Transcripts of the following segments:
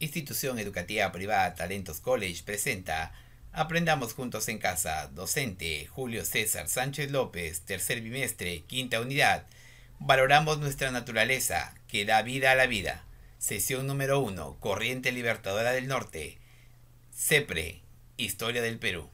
Institución Educativa Privada Talentos College presenta Aprendamos Juntos en Casa, docente Julio César Sánchez López, tercer bimestre, quinta unidad. Valoramos nuestra naturaleza, que da vida a la vida. Sesión número 1, Corriente Libertadora del Norte. CEPRE, Historia del Perú.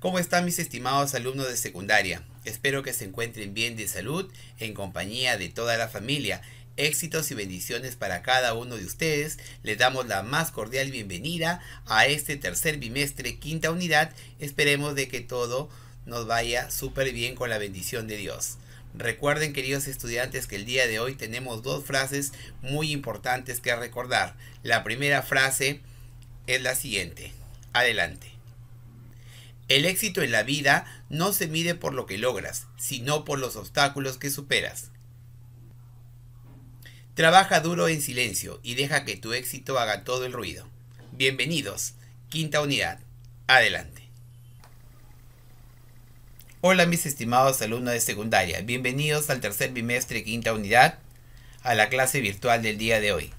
¿Cómo están mis estimados alumnos de secundaria? Espero que se encuentren bien de salud, en compañía de toda la familia. Éxitos y bendiciones para cada uno de ustedes. Les damos la más cordial bienvenida a este tercer bimestre, quinta unidad. Esperemos de que todo nos vaya súper bien con la bendición de Dios. Recuerden, queridos estudiantes, que el día de hoy tenemos dos frases muy importantes que recordar. La primera frase es la siguiente. Adelante. El éxito en la vida no se mide por lo que logras, sino por los obstáculos que superas. Trabaja duro en silencio y deja que tu éxito haga todo el ruido. Bienvenidos, quinta unidad. Adelante. Hola mis estimados alumnos de secundaria, bienvenidos al tercer bimestre quinta unidad, a la clase virtual del día de hoy.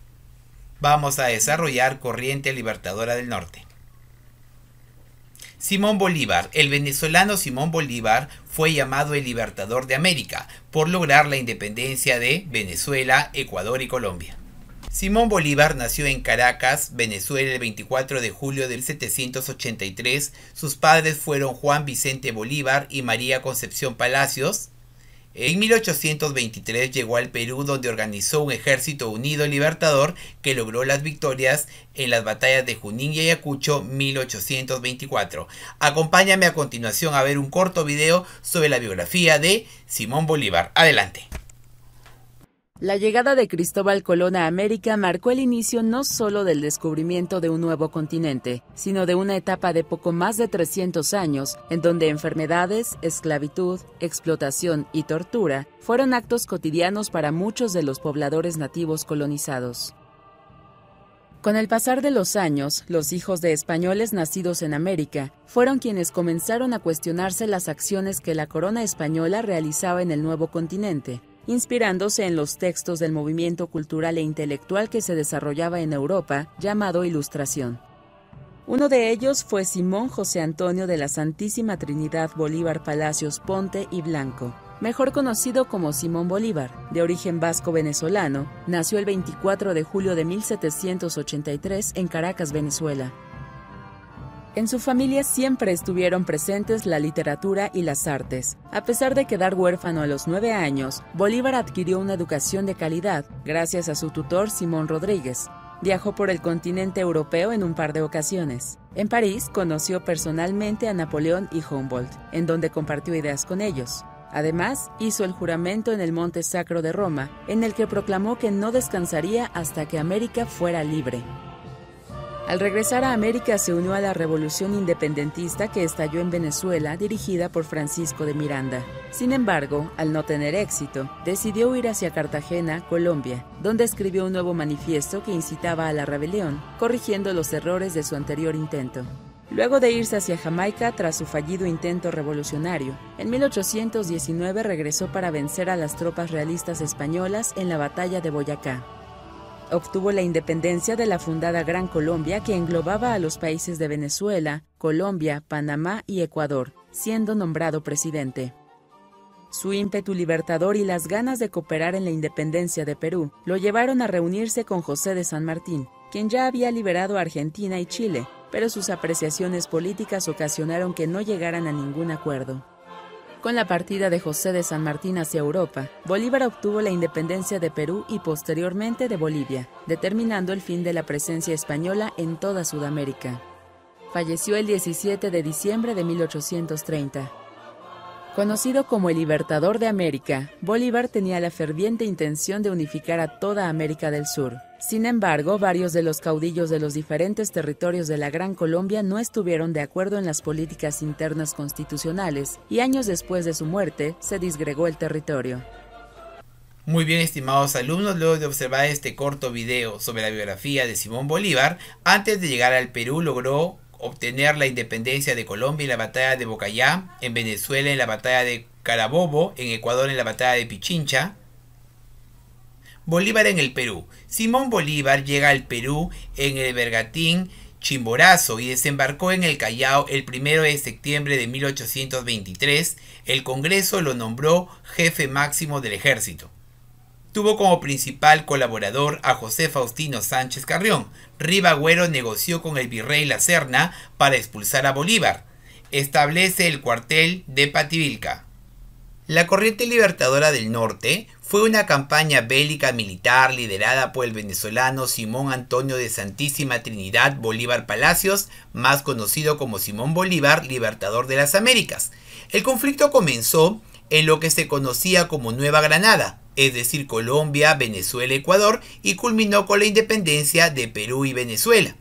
Vamos a desarrollar Corriente Libertadora del Norte. Simón Bolívar, el venezolano Simón Bolívar, fue llamado el Libertador de América por lograr la independencia de Venezuela, Ecuador y Colombia. Simón Bolívar nació en Caracas, Venezuela, el 24 de julio del 783. Sus padres fueron Juan Vicente Bolívar y María Concepción Palacios. En 1823 llegó al Perú donde organizó un ejército unido libertador que logró las victorias en las batallas de Junín y Ayacucho 1824. Acompáñame a continuación a ver un corto video sobre la biografía de Simón Bolívar. Adelante. La llegada de Cristóbal Colón a América marcó el inicio no solo del descubrimiento de un nuevo continente, sino de una etapa de poco más de 300 años en donde enfermedades, esclavitud, explotación y tortura fueron actos cotidianos para muchos de los pobladores nativos colonizados. Con el pasar de los años, los hijos de españoles nacidos en América fueron quienes comenzaron a cuestionarse las acciones que la corona española realizaba en el nuevo continente, inspirándose en los textos del movimiento cultural e intelectual que se desarrollaba en Europa, llamado Ilustración. Uno de ellos fue Simón José Antonio de la Santísima Trinidad Bolívar Palacios Ponte y Blanco, mejor conocido como Simón Bolívar, de origen vasco-venezolano, nació el 24 de julio de 1783 en Caracas, Venezuela. En su familia siempre estuvieron presentes la literatura y las artes. A pesar de quedar huérfano a los nueve años, Bolívar adquirió una educación de calidad gracias a su tutor Simón Rodríguez. Viajó por el continente europeo en un par de ocasiones. En París conoció personalmente a Napoleón y Humboldt, en donde compartió ideas con ellos. Además, hizo el juramento en el Monte Sacro de Roma, en el que proclamó que no descansaría hasta que América fuera libre. Al regresar a América se unió a la revolución independentista que estalló en Venezuela dirigida por Francisco de Miranda. Sin embargo, al no tener éxito, decidió huir hacia Cartagena, Colombia, donde escribió un nuevo manifiesto que incitaba a la rebelión, corrigiendo los errores de su anterior intento. Luego de irse hacia Jamaica tras su fallido intento revolucionario, en 1819 regresó para vencer a las tropas realistas españolas en la batalla de Boyacá. Obtuvo la independencia de la fundada Gran Colombia que englobaba a los países de Venezuela, Colombia, Panamá y Ecuador, siendo nombrado presidente. Su ímpetu libertador y las ganas de cooperar en la independencia de Perú lo llevaron a reunirse con José de San Martín, quien ya había liberado a Argentina y Chile, pero sus apreciaciones políticas ocasionaron que no llegaran a ningún acuerdo. Con la partida de José de San Martín hacia Europa, Bolívar obtuvo la independencia de Perú y posteriormente de Bolivia, determinando el fin de la presencia española en toda Sudamérica. Falleció el 17 de diciembre de 1830. Conocido como el Libertador de América, Bolívar tenía la ferviente intención de unificar a toda América del Sur. Sin embargo, varios de los caudillos de los diferentes territorios de la Gran Colombia no estuvieron de acuerdo en las políticas internas constitucionales y años después de su muerte se disgregó el territorio. Muy bien, estimados alumnos, luego de observar este corto video sobre la biografía de Simón Bolívar, antes de llegar al Perú logró obtener la independencia de Colombia en la batalla de Bocayá, en Venezuela en la batalla de Carabobo, en Ecuador en la batalla de Pichincha. Bolívar en el Perú. Simón Bolívar llega al Perú en el Bergatín Chimborazo y desembarcó en el Callao el 1 de septiembre de 1823. El Congreso lo nombró jefe máximo del ejército. Tuvo como principal colaborador a José Faustino Sánchez Carrión. Ribagüero negoció con el virrey La Serna para expulsar a Bolívar. Establece el cuartel de Pativilca. La corriente libertadora del norte fue una campaña bélica militar liderada por el venezolano Simón Antonio de Santísima Trinidad Bolívar Palacios, más conocido como Simón Bolívar, Libertador de las Américas. El conflicto comenzó en lo que se conocía como Nueva Granada, es decir, Colombia, Venezuela, Ecuador, y culminó con la independencia de Perú y Venezuela.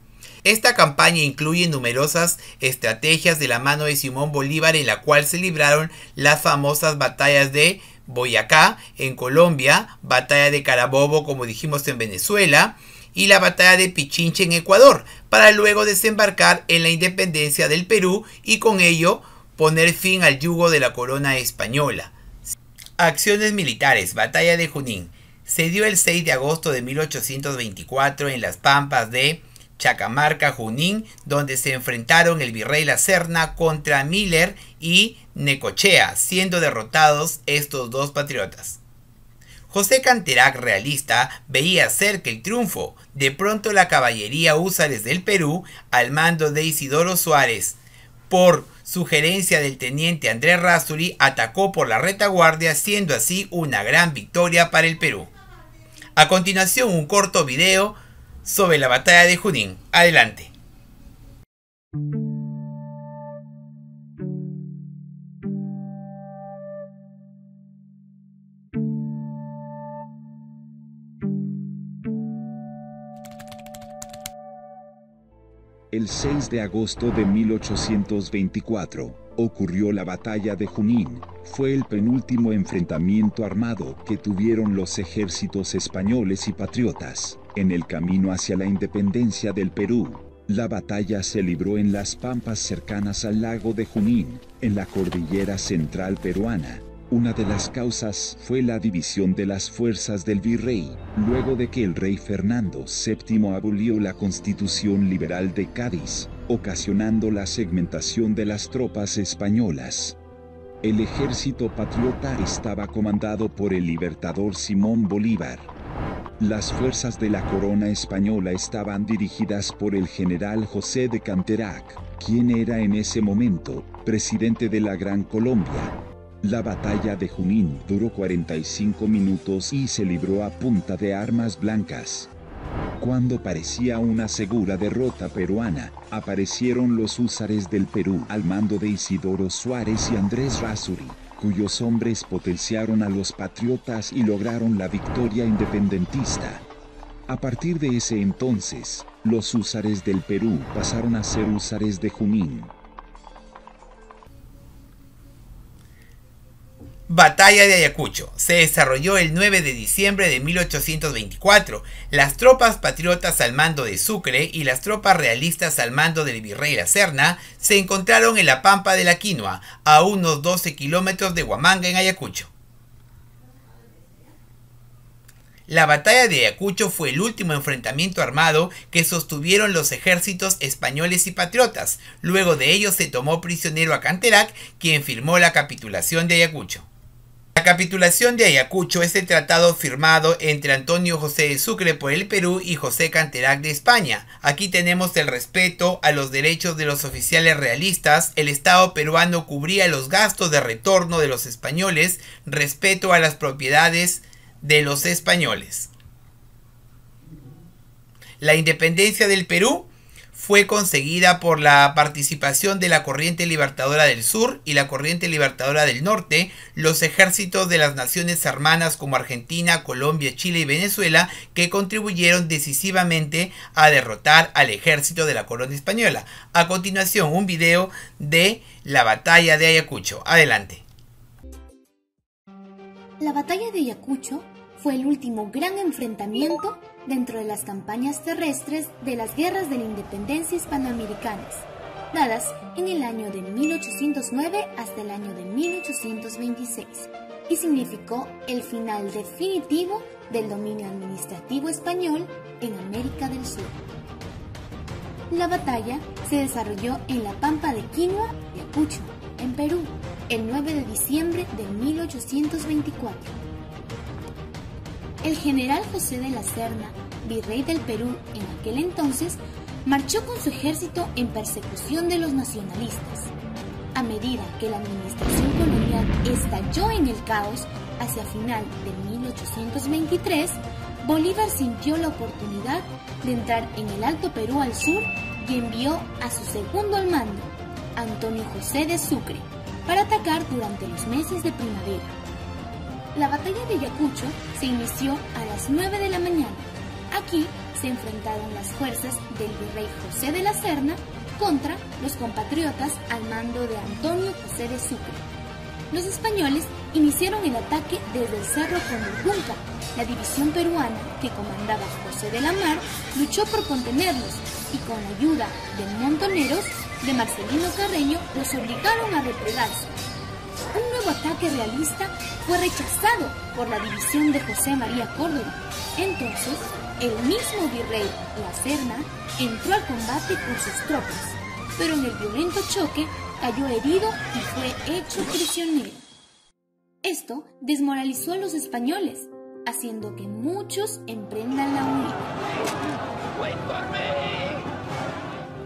Esta campaña incluye numerosas estrategias de la mano de Simón Bolívar en la cual se libraron las famosas batallas de Boyacá en Colombia, batalla de Carabobo como dijimos en Venezuela y la batalla de Pichinche en Ecuador, para luego desembarcar en la independencia del Perú y con ello poner fin al yugo de la corona española. Acciones militares, batalla de Junín. Se dio el 6 de agosto de 1824 en las pampas de Chacamarca, Junín, donde se enfrentaron el virrey La Serna contra Miller y Necochea, siendo derrotados estos dos patriotas. José Canterac, realista, veía cerca el triunfo. De pronto la caballería húsares del Perú, al mando de Isidoro Suárez, por sugerencia del teniente Andrés Rasturi, atacó por la retaguardia, siendo así una gran victoria para el Perú. A continuación, un corto video sobre la batalla de Junín. Adelante. El 6 de agosto de 1824 ocurrió la batalla de Junín. Fue el penúltimo enfrentamiento armado que tuvieron los ejércitos españoles y patriotas. En el camino hacia la independencia del Perú, la batalla se libró en las pampas cercanas al lago de Junín, en la cordillera central peruana. Una de las causas fue la división de las fuerzas del virrey, luego de que el rey Fernando VII abolió la constitución liberal de Cádiz, ocasionando la segmentación de las tropas españolas. El ejército patriota estaba comandado por el libertador Simón Bolívar, las fuerzas de la corona española estaban dirigidas por el general José de Canterac, quien era en ese momento presidente de la Gran Colombia. La batalla de Junín duró 45 minutos y se libró a punta de armas blancas. Cuando parecía una segura derrota peruana, aparecieron los húsares del Perú al mando de Isidoro Suárez y Andrés Rasuri cuyos hombres potenciaron a los patriotas y lograron la victoria independentista. A partir de ese entonces, los húsares del Perú pasaron a ser húsares de Junín. Batalla de Ayacucho. Se desarrolló el 9 de diciembre de 1824. Las tropas patriotas al mando de Sucre y las tropas realistas al mando del virrey La Serna se encontraron en la Pampa de la Quinoa, a unos 12 kilómetros de Huamanga en Ayacucho. La batalla de Ayacucho fue el último enfrentamiento armado que sostuvieron los ejércitos españoles y patriotas. Luego de ello se tomó prisionero a Canterac, quien firmó la capitulación de Ayacucho. La capitulación de Ayacucho es el tratado firmado entre Antonio José de Sucre por el Perú y José Canterac de España. Aquí tenemos el respeto a los derechos de los oficiales realistas, el Estado peruano cubría los gastos de retorno de los españoles, respeto a las propiedades de los españoles. La independencia del Perú fue conseguida por la participación de la Corriente Libertadora del Sur y la Corriente Libertadora del Norte, los ejércitos de las naciones hermanas como Argentina, Colombia, Chile y Venezuela, que contribuyeron decisivamente a derrotar al ejército de la corona española. A continuación, un video de la batalla de Ayacucho. Adelante. La batalla de Ayacucho fue el último gran enfrentamiento dentro de las campañas terrestres de las guerras de la independencia hispanoamericanas, dadas en el año de 1809 hasta el año de 1826. y significó el final definitivo del dominio administrativo español en América del Sur. La batalla se desarrolló en la pampa de Quinua, Ayacucho, en Perú, el 9 de diciembre de 1824. El general José de la Serna, virrey del Perú en aquel entonces, marchó con su ejército en persecución de los nacionalistas. A medida que la administración colonial estalló en el caos hacia final de 1823, Bolívar sintió la oportunidad de entrar en el Alto Perú al sur y envió a su segundo al mando, Antonio José de Sucre, para atacar durante los meses de primavera. La batalla de Ayacucho se inició a las 9 de la mañana. Aquí se enfrentaron las fuerzas del virrey José de la Serna contra los compatriotas al mando de Antonio José de Sucre. Los españoles iniciaron el ataque desde el cerro Condorcunca. La división peruana que comandaba José de la Mar luchó por contenerlos y con ayuda de montoneros de Marcelino Carreño los obligaron a replegarse. Un nuevo ataque realista fue rechazado por la división de José María Córdoba. Entonces, el mismo virrey La Serna entró al combate con sus tropas, pero en el violento choque cayó herido y fue hecho prisionero. Esto desmoralizó a los españoles, haciendo que muchos emprendan la huida.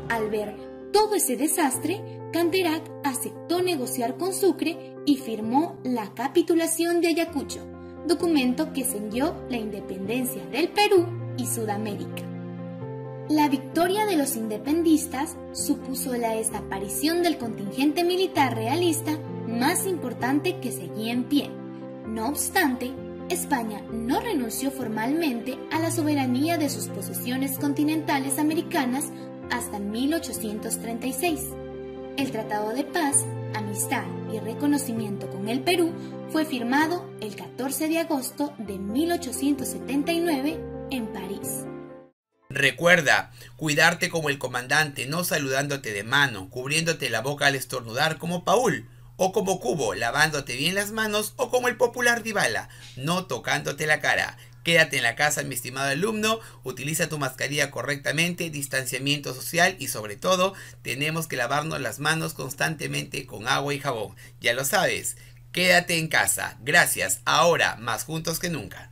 Al ver todo ese desastre, Canterac aceptó negociar con Sucre y firmó la capitulación de Ayacucho, documento que selló la independencia del Perú y Sudamérica. La victoria de los independistas supuso la desaparición del contingente militar realista más importante que seguía en pie. No obstante, España no renunció formalmente a la soberanía de sus posesiones continentales americanas hasta 1836. El Tratado de Paz, Amistad y Reconocimiento con el Perú fue firmado el 14 de agosto de 1879 en París. Recuerda, cuidarte como el comandante, no saludándote de mano, cubriéndote la boca al estornudar como Paul, o como Cubo, lavándote bien las manos, o como el popular Dibala, no tocándote la cara. Quédate en la casa, mi estimado alumno, utiliza tu mascarilla correctamente, distanciamiento social y sobre todo tenemos que lavarnos las manos constantemente con agua y jabón. Ya lo sabes, quédate en casa. Gracias, ahora más juntos que nunca.